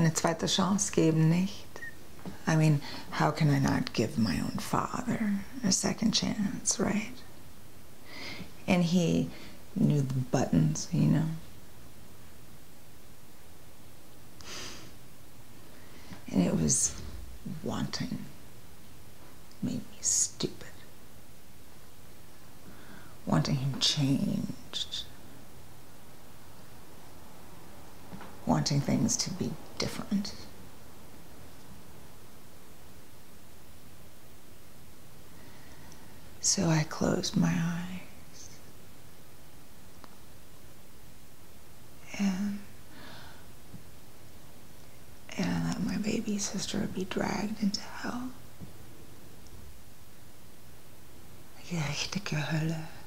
eine zweite Chance geben, nicht? I mean, how can I not give my own father a second chance, right? And he knew the buttons, you know. And it was wanting made me stupid. Wanting him changed. Wanting things to be different. So I closed my eyes and and I let my baby sister would be dragged into hell. Die richtige Hölle. And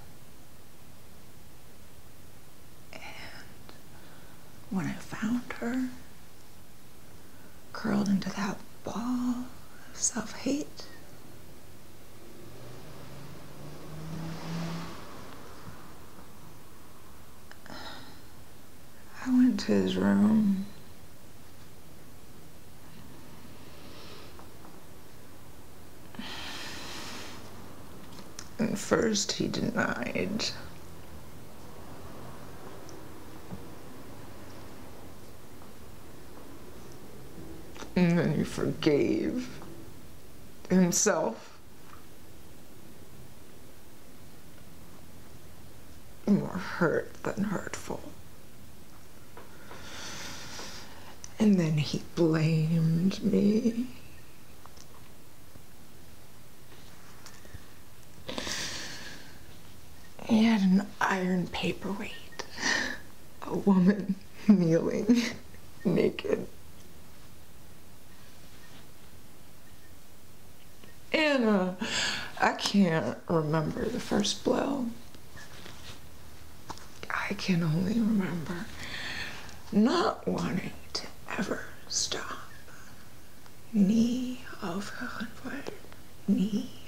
when I found her, curled into that ball of self hate, I went to his room. And first he denied. And then he forgave himself. More hurt than hurtful. And then he blamed me. He had an iron paperweight, a woman kneeling naked. Anna, I can't remember the first blow. I can only remember not wanting to ever stop. Aufhören wollen. Nie.